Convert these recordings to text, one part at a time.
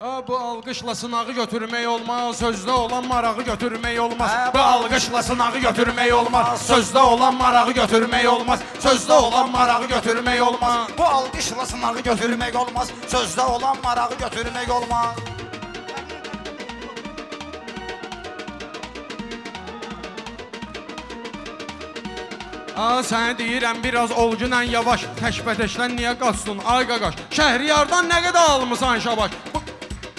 Ha, bu alqışla sınağı götürmək olmaz, sözdə olan marağı götürmək olmaz. Hə, Bu alqışla sınağı götürmək olmaz, sözdə olan marağı götürmək olmaz. Sözdə olan marağı götürmək olmaz. Bu alqışla sınağı götürmək olmaz. Sözdə olan marağı götürmək olmaz. Ha, sənə deyirəm biraz olgunla yavaş, təşbətəşdən niyə qaçdın? Ay qaqaş, Şəhriyardan nə qədər almısan şabaş?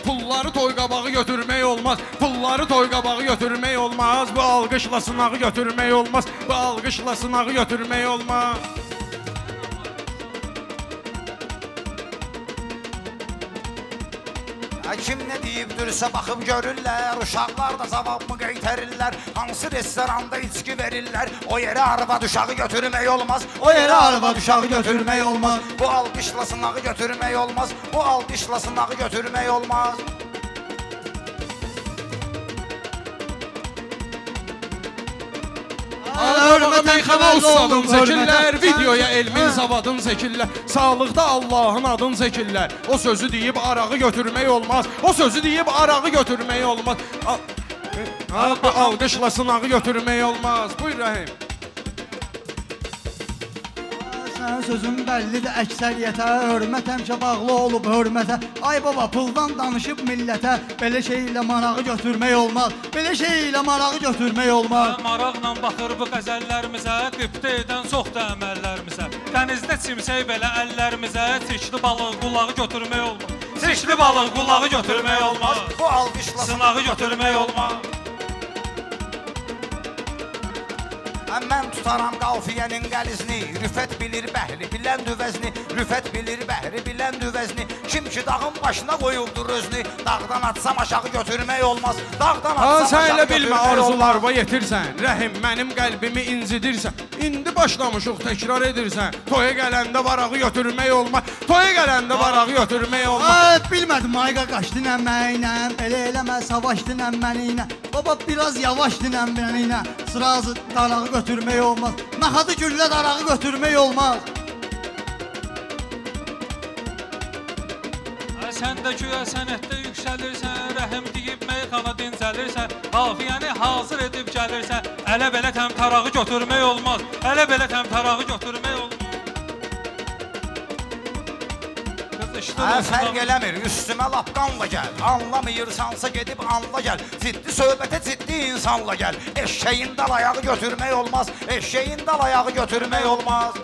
Pulları toy qabağı götürmək olmaz. Pulları toy qabağı götürmək olmaz. Bu alqışla sınağı götürmək olmaz. Bu alqışla sınağı götürmək olmaz. Hə, Kim nə deyibdirsə baxıb görürlər Uşaqlar da cavabımı qaytarırlar Hansı restoranda içki verirlər O yerə arvad uşağı götürmək olmaz. O yerə arvad uşağı götürmək olmaz. Bu alqışla sınağı götürmək olmaz. Bu alqışla sınağı götürmək olmaz Meyxana ustadın hörmətə. çəkirlər, videoya elmin savadın çəkirlər, sağlıqda Allahın adın çəkirlər. O sözü deyib arağı götürmək olmaz. O sözü deyib arağı götürmək olmaz. Alqışla sınağı götürmək olmaz. Buyur Rəhim. Sözün bəllidir əksəriyyətə Hörmət həmişə bağlı olub hörmətə Ay baba puldan danışıb millətə Belə şey ilə marağı götürmək olmaz Belə şey ilə marağı götürmək olmaz Maraqla baxır bu qəzəllərimizə, qibtə edən çoxdur əməllərimizə. Dənizdə çimsək belə əllərimizə, tikli balıq qulağı götürmək olmaz. Tikli balıq qulağı götürmək olmaz. Bu alqışla Sınağı götürmək olmaz. Həm Mən tutaram qafiyənin qəlizni. Rüfət bilir bəhri bilən düvəzni. Rüfət bilir bəhri bilən düvəzni. Kim ki dağın başına qoyubdur özünü. Dağdan atsam aşağı götürmək olmaz. Dağdan atsam sən aşağı elə bilmə götürmək olmaz. arzularıma yetirsən. Rəhim mənim qəlbimi incidirsən. İndi başlamışıq təkrar edirsən. Toya gələndə varağı götürmək olmaz. Toya gələndə varağı götürmək olmaz. Ay bilmədim ay qaqaş dinəməyinə Elə eləmə savaş dinəməniyinə Baba biraz yavaş dinəməniyinə Sırazı darağı götürmək olmaz Naxadı güllə darağı götürmək olmaz Sən də güya sənətdə yüksəlirsən, rəhim deyib meyxana dincəlirsən, qafiyəni hazır edib gəlirsən. Ələ belə təmtarağı götürmək olmaz. Ələ belə təmtarağı götürmək olmaz. Hə, fərq eləmir, üstümə lap qanla gəl Anlamıyırsansa gedib anla gəl Ciddi söhbətə ciddi insanla gəl Eşşəyin dal ayağı götürmək olmaz Eşşəyin dal ayağı götürmək olmaz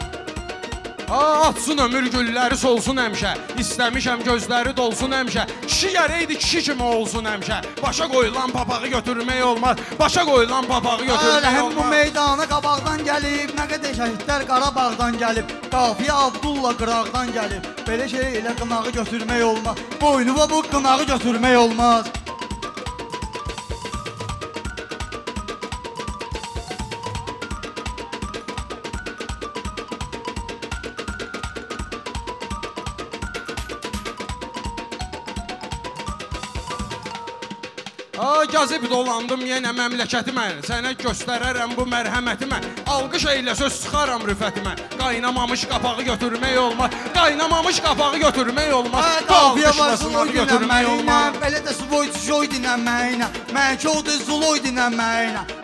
atsın ömür gülləri solsun həmişə. İstəmişəm gözləri dolsun həmişə. Kişi gərəkdi kişi kimi olsun həmişə. Başa qoyulan papağı götürmək olmaz. Başa qoyulan papağı götürmək Rəhim bu olmaz. meydana qabaqdan gəlib Nə qədər şəhidlər Qarabağdan gəlib Qafiyə Abdulla qıraqdan gəlib Belə şey ilə qınağı götürmək olmaz Boynuva bu qınağı götürmək olmaz Aa, gəzib dolandım yenə məmləkətimə. Sənə göstərərəm bu mərhəmətimə. Alqış eylə söz çıxaram rüfətimə. Qaynamamış qapağı götürmək olmaz. Qaynamamış qapağı götürmək olmaz. Qafiyə var Zuloy götürmək dinəməyinə olmaz. Belə də Zuloy Joy dinəməyinə Mənki odur Zuloy dinəməyinə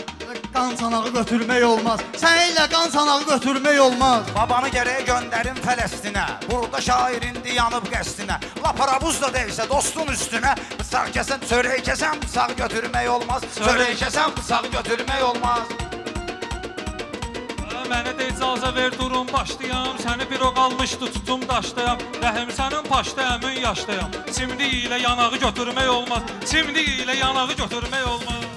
Qan sanağı götürmək olmaz. Sən ilə qan sanağı götürmək olmaz. Babanı gərək göndərin Fələstinə. Burada şairindi yanıb qəstinə. Laparabuz da deyilsə dostun üstünə. Bıçaq kəsən, çörək kəsən bıçağı götürmək olmaz. Çörək kəsən bıçağı götürmək olmaz. Hə, Mənə də icazə ver durum başlayam. Səni bir o qalmışdı tutum daşdayam. Rəhim sənin paşda əmin yaşdayam. Çimdik ilə yanağı götürmək olmaz. Çimdik ilə yanağı götürmək olmaz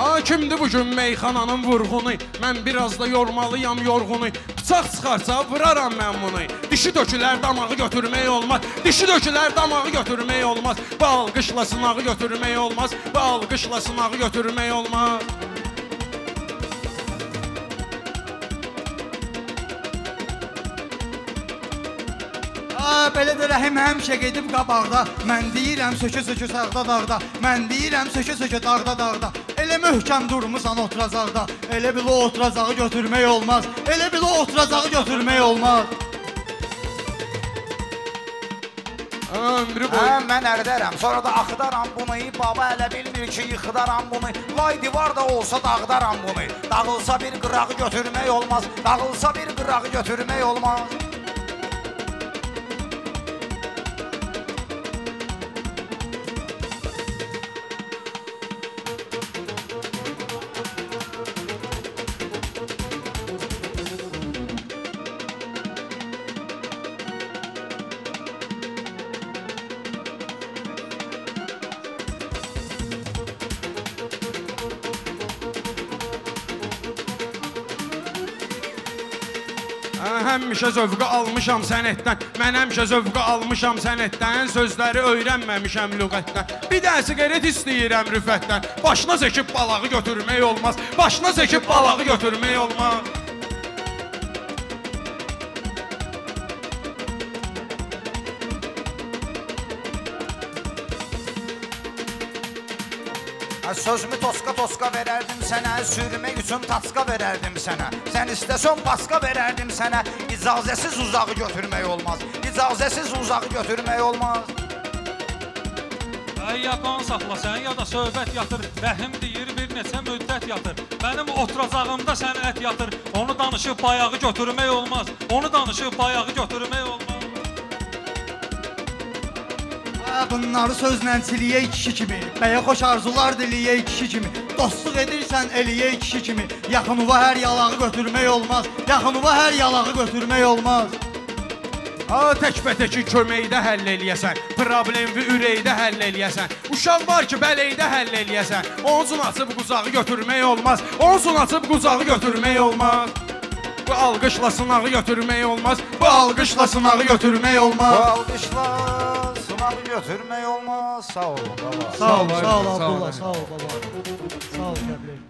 Aa, kimdir bu gün meyxananın vurğunu? Mən biraz da yormalıyam yorğunu. Bıçaq çıxarsa vuraram mən bunu. Dişi tökülər damağı götürmək olmaz. Dişi tökülər damağı götürmək olmaz. Bu alqışla sınağı götürmək olmaz. Bu alqışla sınağı götürmək olmaz. Belə də rəhim həmişə gedib qabaqda Mən deyirəm sökü sökü sağda dağda Mən deyirəm sökü sökü dağda dağda Elə möhkəm durmusan oturacaqda Elə bil o oturacağı götürmək olmaz Elə bil o oturacağı götürmək olmaz Ömrü Hə, boyu mən ərdərəm, sonra da axıdaram bunu. Baba elə bilmir ki, yıxıdaram bunu. Vay divar da olsa dağıdaram bunu. Dağılsa bir qırağı götürmək olmaz. Dağılsa bir qırağı götürmək olmaz. Həmişə zövqü almışam sənətdən. Mən həmişə zövqü almışam sənətdən. Sözləri öyrənməmişəm lüğətdən. Bir də siqaret istəyirəm rüfətdən. Başına çəkib balağı götürmək olmaz. Başına çəkib balağı götürmək olmaz. Sözümü toska toska verərdim sənə, sürmək üçün taska verərdim sənə. Sən istəsən baska verərdim sənə. İcazəsiz uzağı götürmək olmaz. İcazəsiz uzağı götürmək olmaz. Ay yakan saxla sən ya da söhbət yatır. Rəhim deyir bir neçə müddət yatır. Mənim oturacağımda sənət yatır. Onu danışıb bayağı götürmək olmaz. Onu danışıb bayağı götürmək olmaz. Bunları sözlə çiliyək kişi kimi, bəyə xoş arzular diliyək kişi kimi. Dostluq edirsən eliyək kişi kimi. Yaxınıva hər yalağı götürmək olmaz. Yaxınıva hər yalağı götürmək olmaz. Ha təkbətəki köməkdə həll eləyəsən, problemi ürəkdə həll eləyəsən. Uşaq var ki, bələkdə həll eləyəsən. Onsun açıb qucağı götürmək olmaz. Onsun açıb qucağı götürmək olmaz. Bu alqışla sınağı götürmək olmaz. Bu alqışla sınağı götürmək Bu olmaz. alqışla abi götürmək olmaz. Sağ olun baba. Sağ ol, sağ ol Abdullah, sağ ol baba. Sağ ol Cəbrəl.